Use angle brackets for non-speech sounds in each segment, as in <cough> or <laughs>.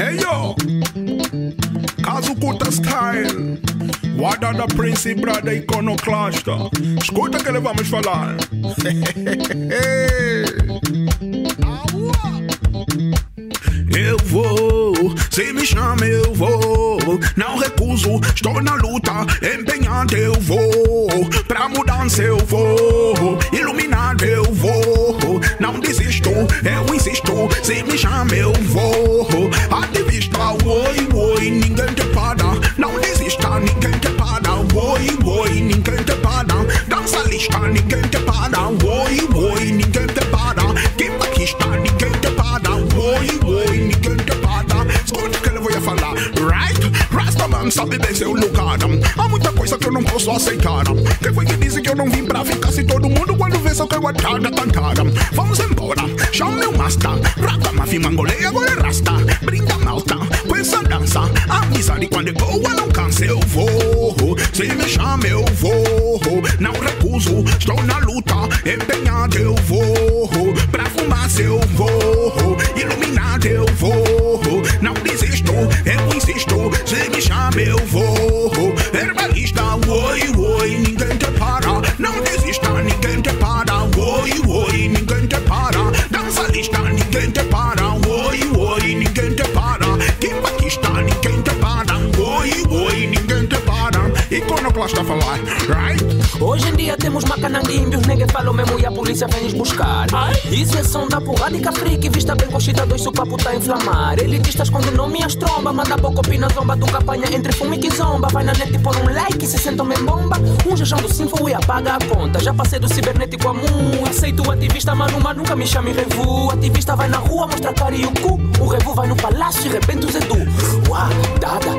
Hey caso curta style. Guarda da Prince Brother Iconoclasta. Escuta que ele vamos falar. <laughs> Eu vou, se me chama eu vou. Não recuso, estou na luta, empenhado eu vou. Pra mudança eu vou, iluminado eu vou. Não desisto, eu insisto, se me chama eu vou. Para. Oi, oi, ninguém te para. Que paquista, ninguém te para. Oi, oi, ninguém te para. Escuta que eu vou falar, right? Rastaman sabe bem seu lugar. Há muita coisa que eu não posso aceitar. Quem foi que disse que eu não vim pra ficar se todo mundo quando vê só quer guardar cantar? Vamos embora, chame o master. Rata, mafi, mangolei, agora é rasta. Brinda Amizade quando boa não cansa, eu vou. Se me chama, eu vou. Não recuso, estou na luta. Empenhado, eu vou. Pra fumaça, eu vou. Iluminado, eu vou. Falar, right? Hoje em dia temos macananguimbi, os niggas falam mesmo e a polícia vem nos buscar. Isso é som da porrada e cafrique, vista bem coxida, dois o papo tá a inflamar. Elitistas quando não minhas trombas, manda pouco opina zomba do campanha entre fumo e zomba. Vai na net por um like, se sentam bem bomba. Um jejão do sinfo e apaga a conta. Já passei do cibernético a mu. Aceito o ativista, mano, mas nunca me chame revu. Ativista vai na rua, mostra a cara e o cu. O revu vai no palácio e rebenta os edu. Uau, dada,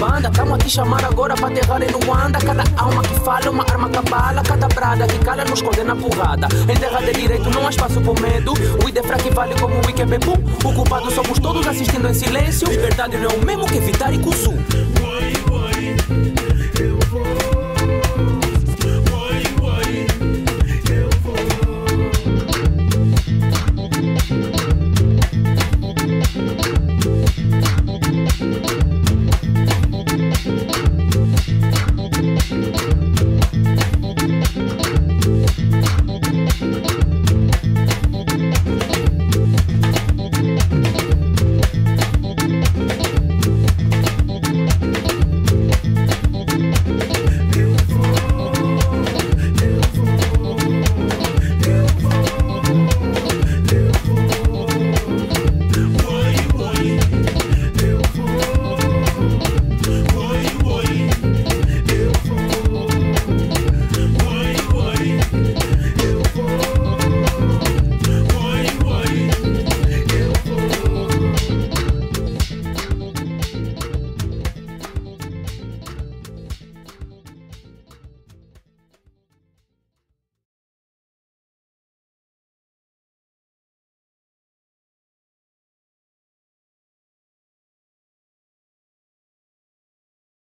banda, tamo aqui chamar agora pra aterrar em Luanda. Cada alma que fala, uma arma cabala. Cada brada que cala nos condena porrada. Em terra de direito não há espaço por medo. O ID fraco vale como o Wiki Bebum. O culpado somos todos assistindo em silêncio. Liberdade não é o mesmo que evitar e cusu.